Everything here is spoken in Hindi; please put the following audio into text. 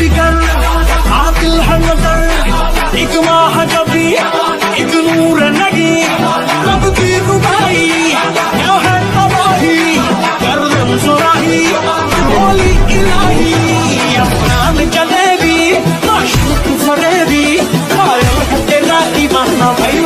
फिकर आदिल है नज़र। एक माह कभी एक नूर नगी कब की रुबाई क्या है तबाही? गर्दन सुराही, बोली इलाही अफगान जलेबी, माशूक फरेबी। कायल है तेरा दीवाना भाई